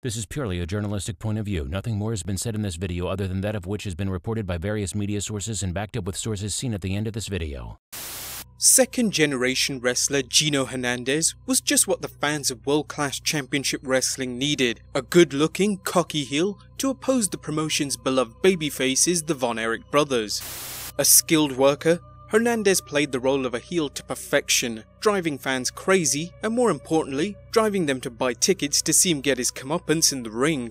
This is purely a journalistic point of view. Nothing more has been said in this video other than that of which has been reported by various media sources and backed up with sources seen at the end of this video. Second generation wrestler Gino Hernandez was just what the fans of World Class Championship Wrestling needed. A good looking, cocky heel to oppose the promotion's beloved babyfaces, the Von Erich brothers. A skilled worker, Hernandez played the role of a heel to perfection, driving fans crazy and more importantly, driving them to buy tickets to see him get his comeuppance in the ring.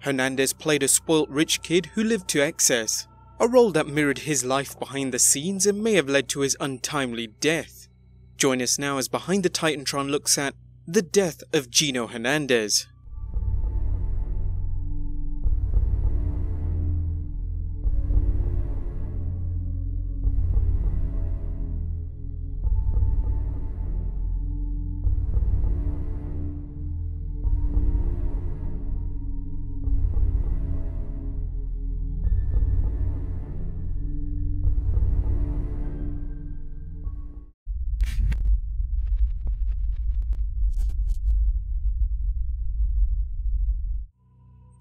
Hernandez played a spoilt rich kid who lived to excess, a role that mirrored his life behind the scenes and may have led to his untimely death. Join us now as Behind the Titantron looks at the death of Gino Hernandez.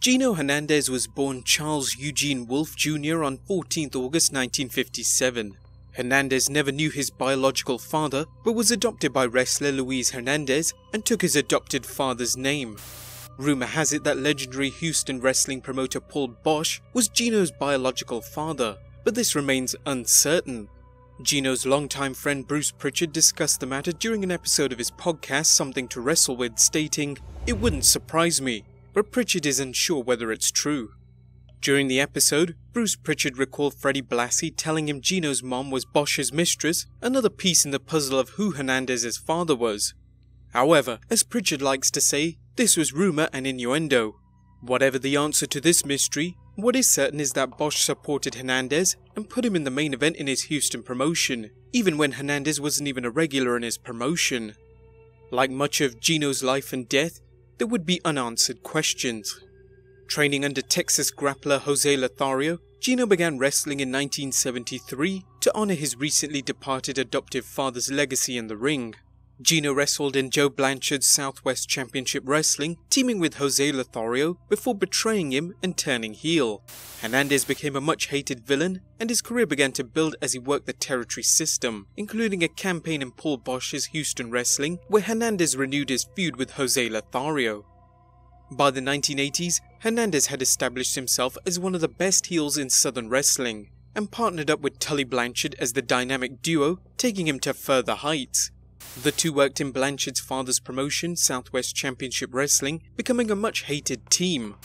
Gino Hernandez was born Charles Eugene Wolfe Jr. on 14th August 1957. Hernandez never knew his biological father, but was adopted by wrestler Luis Hernandez and took his adopted father's name. Rumor has it that legendary Houston wrestling promoter Paul Boesch was Gino's biological father, but this remains uncertain. Gino's longtime friend Bruce Prichard discussed the matter during an episode of his podcast Something to Wrestle With, stating, It wouldn't surprise me but Prichard isn't sure whether it's true. During the episode, Bruce Prichard recalled Freddie Blassie telling him Gino's mom was Boesch's mistress, another piece in the puzzle of who Hernandez's father was. However, as Prichard likes to say, this was rumour and innuendo. Whatever the answer to this mystery, what is certain is that Boesch supported Hernandez and put him in the main event in his Houston promotion, even when Hernandez wasn't even a regular in his promotion. Like much of Gino's life and death, there would be unanswered questions. Training under Texas grappler Jose Lothario, Gino began wrestling in 1973 to honor his recently departed adoptive father's legacy in the ring. Gino wrestled in Joe Blanchard's Southwest Championship Wrestling, teaming with Jose Lothario before betraying him and turning heel. Hernandez became a much hated villain, and his career began to build as he worked the territory system, including a campaign in Paul Boesch's Houston Wrestling, where Hernandez renewed his feud with Jose Lothario. By the 1980s, Hernandez had established himself as one of the best heels in Southern wrestling, and partnered up with Tully Blanchard as the dynamic duo, taking him to further heights. The two worked in Blanchard's father's promotion, Southwest Championship Wrestling, becoming a much hated team.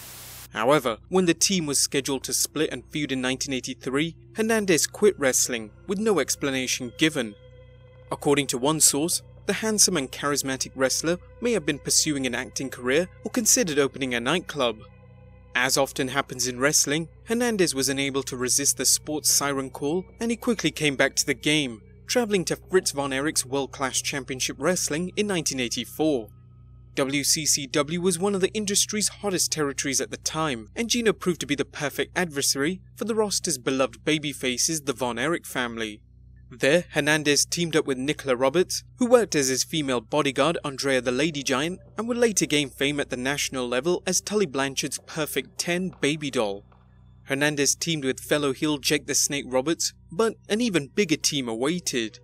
However, when the team was scheduled to split and feud in 1983, Hernandez quit wrestling with no explanation given. According to one source, the handsome and charismatic wrestler may have been pursuing an acting career or considered opening a nightclub. As often happens in wrestling, Hernandez was unable to resist the sports siren call and he quickly came back to the game, traveling to Fritz von Erich's World Class Championship Wrestling in 1984. WCCW was one of the industry's hottest territories at the time, and Gino proved to be the perfect adversary for the roster's beloved babyfaces, the Von Erich family. There, Hernandez teamed up with Nicola Roberts, who worked as his female bodyguard Andrea the Lady Giant, and would later gain fame at the national level as Tully Blanchard's Perfect 10 baby doll. Hernandez teamed with fellow heel Jake the Snake Roberts, but an even bigger team awaited.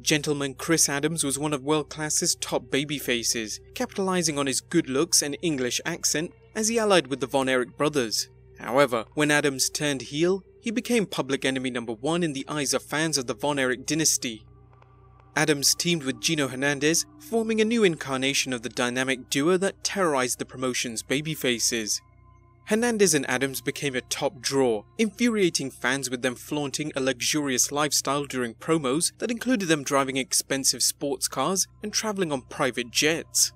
Gentleman Chris Adams was one of World Class's top babyfaces, capitalizing on his good looks and English accent as he allied with the Von Erich brothers. However, when Adams turned heel, he became public enemy number one in the eyes of fans of the Von Erich dynasty. Adams teamed with Gino Hernandez, forming a new incarnation of the dynamic duo that terrorized the promotion's babyfaces. Hernandez and Adams became a top draw, infuriating fans with them flaunting a luxurious lifestyle during promos that included them driving expensive sports cars and traveling on private jets.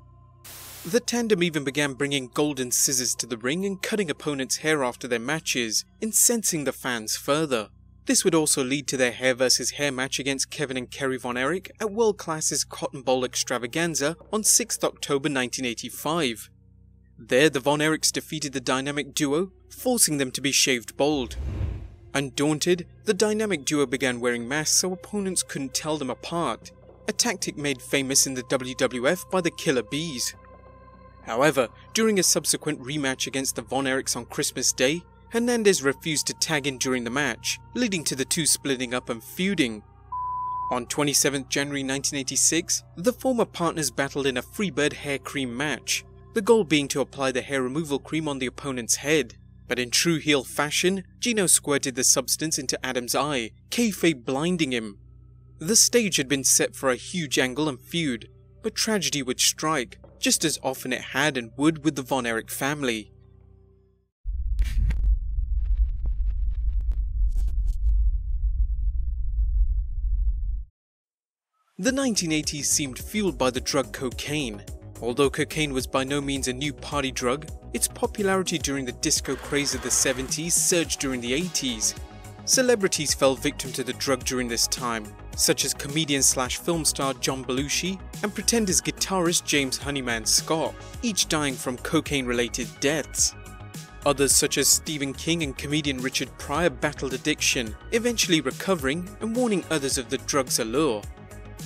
The tandem even began bringing golden scissors to the ring and cutting opponents' hair after their matches, incensing the fans further. This would also lead to their hair versus hair match against Kevin and Kerry Von Erich at World Class's Cotton Bowl Extravaganza on 6th October 1985. There, the Von Erichs defeated the dynamic duo, forcing them to be shaved bald. Undaunted, the dynamic duo began wearing masks so opponents couldn't tell them apart, a tactic made famous in the WWF by the Killer Bees. However, during a subsequent rematch against the Von Erichs on Christmas Day, Hernandez refused to tag in during the match, leading to the two splitting up and feuding. On 27 January 1986, the former partners battled in a Freebird hair cream match, the goal being to apply the hair removal cream on the opponent's head. But in true heel fashion, Gino squirted the substance into Adam's eye, kayfabe blinding him. The stage had been set for a huge angle and feud, but tragedy would strike, just as often it had and would with the Von Erich family. The 1980s seemed fueled by the drug cocaine. Although cocaine was by no means a new party drug, its popularity during the disco craze of the 70s surged during the 80s. Celebrities fell victim to the drug during this time, such as comedian slash film star John Belushi and Pretenders guitarist James Honeyman Scott, each dying from cocaine related deaths. Others such as Stephen King and comedian Richard Pryor battled addiction, eventually recovering and warning others of the drug's allure.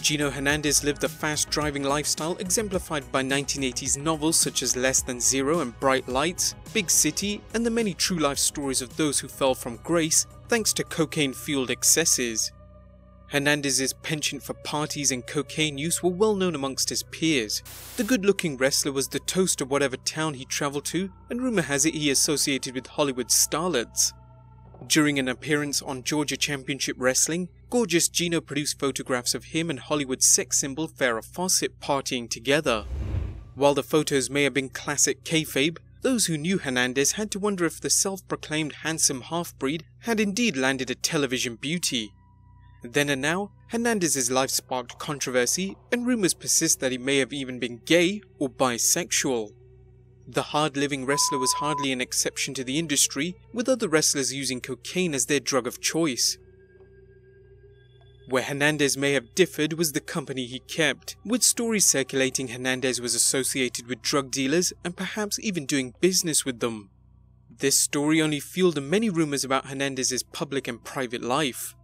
Gino Hernandez lived a fast driving lifestyle exemplified by 1980s novels such as Less Than Zero and Bright Lights, Big City, and the many true life stories of those who fell from grace thanks to cocaine fueled excesses. Hernandez's penchant for parties and cocaine use were well known amongst his peers. The good looking wrestler was the toast of whatever town he travelled to, and rumour has it he associated with Hollywood starlets. During an appearance on Georgia Championship Wrestling, Gorgeous Gino produced photographs of him and Hollywood sex symbol Farrah Fawcett partying together. While the photos may have been classic kayfabe, those who knew Hernandez had to wonder if the self-proclaimed handsome half-breed had indeed landed a television beauty. Then and now, Hernandez's life sparked controversy, and rumors persist that he may have even been gay or bisexual. The hard-living wrestler was hardly an exception to the industry, with other wrestlers using cocaine as their drug of choice. Where Hernandez may have differed was the company he kept, with stories circulating Hernandez was associated with drug dealers and perhaps even doing business with them. This story only fueled many rumors about Hernandez's public and private life.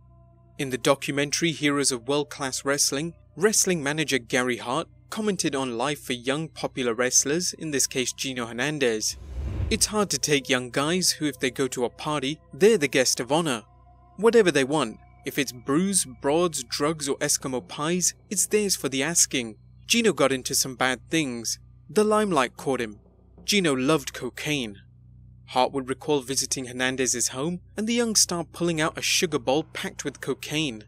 In the documentary Heroes of World Class Wrestling, wrestling manager Gary Hart commented on life for young popular wrestlers, in this case Gino Hernandez. It's hard to take young guys who, if they go to a party, they're the guest of honor. Whatever they want, if it's brews, broads, drugs, or Eskimo pies, it's theirs for the asking. Gino got into some bad things. The limelight caught him. Gino loved cocaine. Hart would recall visiting Hernandez's home and the young star pulling out a sugar bowl packed with cocaine.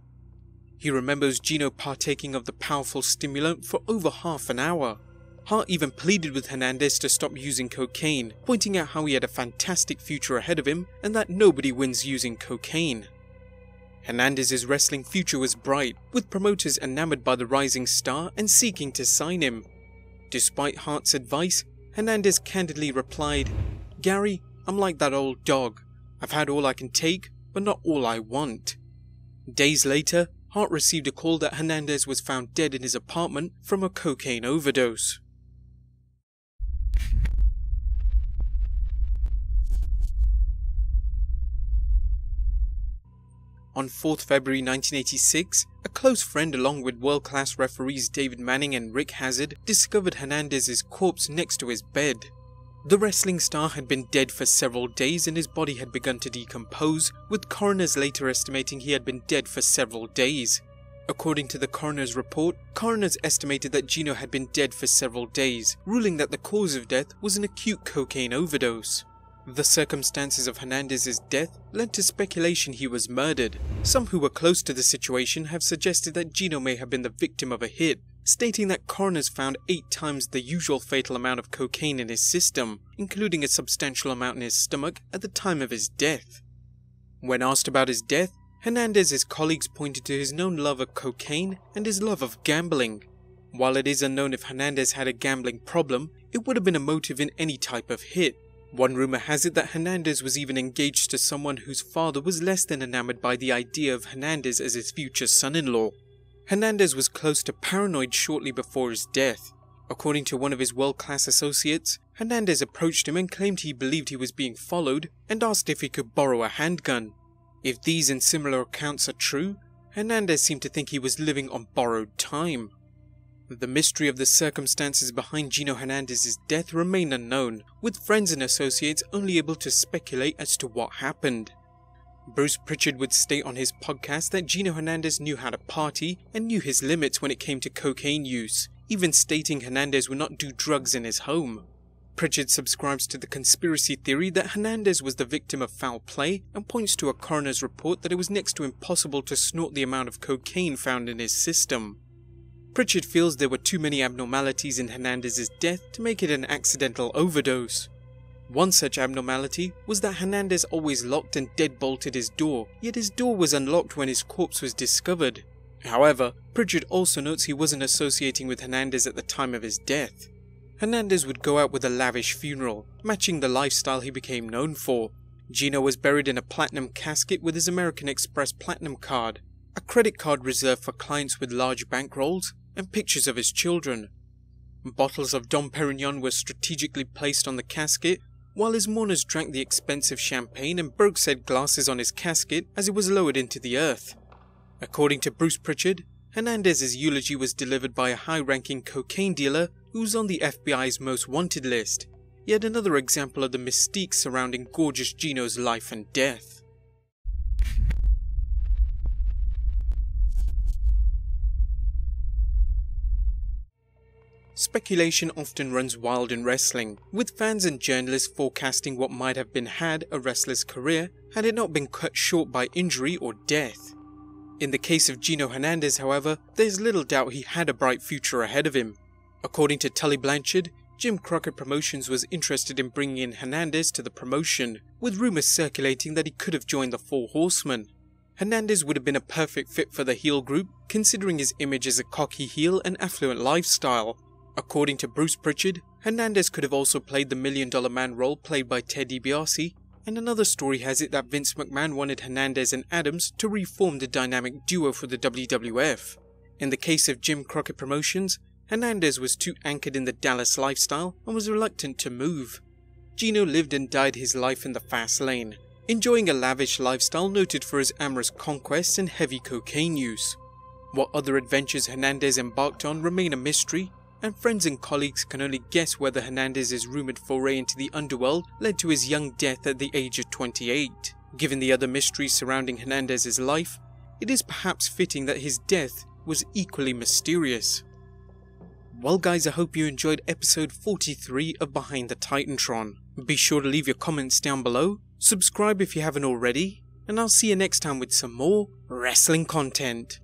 He remembers Gino partaking of the powerful stimulant for over half an hour. Hart even pleaded with Hernandez to stop using cocaine, pointing out how he had a fantastic future ahead of him and that nobody wins using cocaine. Hernandez's wrestling future was bright, with promoters enamored by the rising star and seeking to sign him. Despite Hart's advice, Hernandez candidly replied, Gary, I'm like that old dog. I've had all I can take, but not all I want. Days later, Hart received a call that Hernandez was found dead in his apartment from a cocaine overdose. On 4th February 1986, a close friend along with world-class referees David Manning and Rick Hazard discovered Hernandez's corpse next to his bed. The wrestling star had been dead for several days and his body had begun to decompose, with coroners later estimating he had been dead for several days. According to the coroner's report, coroners estimated that Gino had been dead for several days, ruling that the cause of death was an acute cocaine overdose. The circumstances of Hernandez's death led to speculation he was murdered. Some who were close to the situation have suggested that Gino may have been the victim of a hit, stating that coroners found eight times the usual fatal amount of cocaine in his system, including a substantial amount in his stomach at the time of his death. When asked about his death, Hernandez's colleagues pointed to his known love of cocaine and his love of gambling. While it is unknown if Hernandez had a gambling problem, it would have been a motive in any type of hit. One rumor has it that Hernandez was even engaged to someone whose father was less than enamored by the idea of Hernandez as his future son-in-law. Hernandez was close to paranoid shortly before his death. According to one of his world-class associates, Hernandez approached him and claimed he believed he was being followed and asked if he could borrow a handgun. If these and similar accounts are true, Hernandez seemed to think he was living on borrowed time. The mystery of the circumstances behind Gino Hernandez's death remain unknown, with friends and associates only able to speculate as to what happened. Bruce Prichard would state on his podcast that Gino Hernandez knew how to party and knew his limits when it came to cocaine use, even stating Hernandez would not do drugs in his home. Prichard subscribes to the conspiracy theory that Hernandez was the victim of foul play and points to a coroner's report that it was next to impossible to snort the amount of cocaine found in his system. Prichard feels there were too many abnormalities in Hernandez's death to make it an accidental overdose. One such abnormality was that Hernandez always locked and deadbolted his door, yet his door was unlocked when his corpse was discovered. However, Prichard also notes he wasn't associating with Hernandez at the time of his death. Hernandez would go out with a lavish funeral, matching the lifestyle he became known for. Gino was buried in a platinum casket with his American Express Platinum card, a credit card reserved for clients with large bankrolls, and pictures of his children. Bottles of Dom Perignon were strategically placed on the casket, while his mourners drank the expensive champagne and broke said glasses on his casket as it was lowered into the earth. According to Bruce Prichard, Hernandez's eulogy was delivered by a high-ranking cocaine dealer who was on the FBI's most wanted list, yet another example of the mystique surrounding gorgeous Gino's life and death. Speculation often runs wild in wrestling, with fans and journalists forecasting what might have been had a wrestler's career had it not been cut short by injury or death. In the case of Gino Hernandez, however, there's little doubt he had a bright future ahead of him. According to Tully Blanchard, Jim Crockett Promotions was interested in bringing in Hernandez to the promotion, with rumours circulating that he could have joined the Four Horsemen. Hernandez would have been a perfect fit for the heel group, considering his image as a cocky heel and affluent lifestyle, According to Bruce Prichard, Hernandez could have also played the Million Dollar Man role played by Ted DiBiase, and another story has it that Vince McMahon wanted Hernandez and Adams to reform the dynamic duo for the WWF. In the case of Jim Crockett Promotions, Hernandez was too anchored in the Dallas lifestyle and was reluctant to move. Gino lived and died his life in the fast lane, enjoying a lavish lifestyle noted for his amorous conquests and heavy cocaine use. What other adventures Hernandez embarked on remain a mystery, and friends and colleagues can only guess whether Hernandez's rumored foray into the underworld led to his young death at the age of 28. Given the other mysteries surrounding Hernandez's life, it is perhaps fitting that his death was equally mysterious. Well guys, I hope you enjoyed episode 43 of Behind the Titantron. Be sure to leave your comments down below, subscribe if you haven't already, and I'll see you next time with some more wrestling content.